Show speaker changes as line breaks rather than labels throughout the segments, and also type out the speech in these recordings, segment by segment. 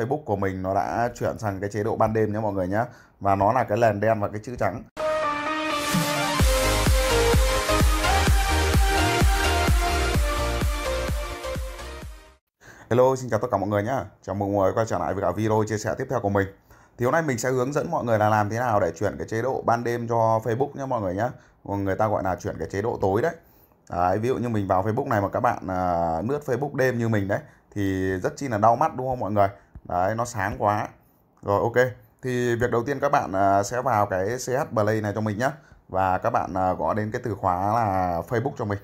Facebook của mình nó đã chuyển sang cái chế độ ban đêm nhé mọi người nhé. Và nó là cái nền đen và cái chữ trắng. Hello xin chào tất cả mọi người nhé. Chào mừng mọi người quay trở lại với cả video chia sẻ tiếp theo của mình. Thì hôm nay mình sẽ hướng dẫn mọi người là làm thế nào để chuyển cái chế độ ban đêm cho Facebook nhé mọi người nhé. Người ta gọi là chuyển cái chế độ tối đấy. Đấy, ví dụ như mình vào Facebook này mà các bạn à, lướt Facebook đêm như mình đấy thì rất chi là đau mắt đúng không mọi người? Đấy nó sáng quá. Rồi ok. Thì việc đầu tiên các bạn à, sẽ vào cái CH Play này cho mình nhé và các bạn à, gõ đến cái từ khóa là Facebook cho mình.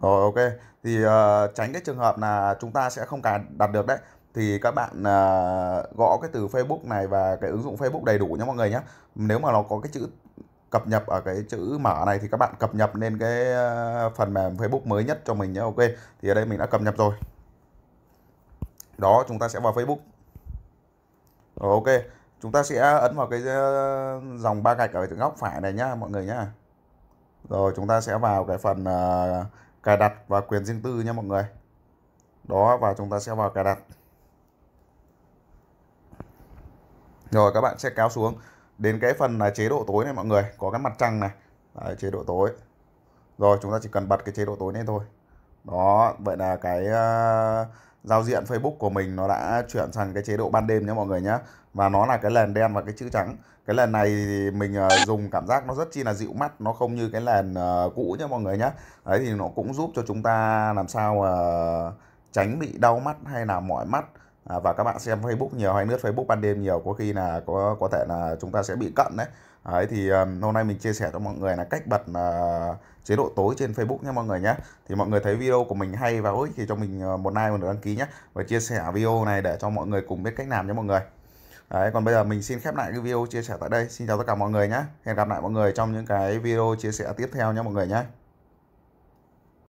Rồi ok. Thì uh, tránh cái trường hợp là chúng ta sẽ không cài đặt được đấy. Thì các bạn uh, gõ cái từ Facebook này và cái ứng dụng Facebook đầy đủ nhé mọi người nhé nếu mà nó có cái chữ cập nhật ở cái chữ mở này thì các bạn cập nhật lên cái phần mềm Facebook mới nhất cho mình nhé ok. Thì ở đây mình đã cập nhật rồi đó chúng ta sẽ vào Facebook. Rồi ok. Chúng ta sẽ ấn vào cái ờ, dòng ba gạch ở góc phải này nhá mọi người nhá. Rồi chúng ta sẽ vào cái phần uh, cài đặt và quyền riêng tư nha mọi người. Đó và chúng ta sẽ vào cài đặt. Rồi các bạn sẽ kéo xuống. Đến cái phần là chế độ tối này mọi người. Có cái mặt trăng này. Đấy, chế độ tối. Rồi chúng ta chỉ cần bật cái chế độ tối này thôi đó vậy là cái uh, giao diện Facebook của mình nó đã chuyển sang cái chế độ ban đêm nhé mọi người nhé. Và nó là cái nền đen và cái chữ trắng. Cái nền này thì mình uh, dùng cảm giác nó rất chi là dịu mắt nó không như cái nền uh, ờ, cũ nhé mọi người nhé. Đấy thì nó cũng giúp cho chúng ta làm sao uh, tránh bị đau mắt hay là mỏi mắt à, và các bạn xem Facebook nhiều hay lướt Facebook ban đêm nhiều có khi là có có thể là chúng ta sẽ bị cận đấy Đấy thì um, hôm nay mình chia sẻ cho mọi người là cách bật uh, chế độ tối trên Facebook nhé mọi người nhé. Thì mọi người thấy video của mình hay và ích thì cho mình uh, một like một đăng ký nhé và chia sẻ video này để cho mọi người cùng biết cách làm nhé mọi người. Đấy, còn bây giờ mình xin khép lại cái video chia sẻ tại đây. Xin chào tất cả mọi người nhé. Hẹn gặp lại mọi người trong những cái video chia sẻ tiếp theo nhé mọi người nhé.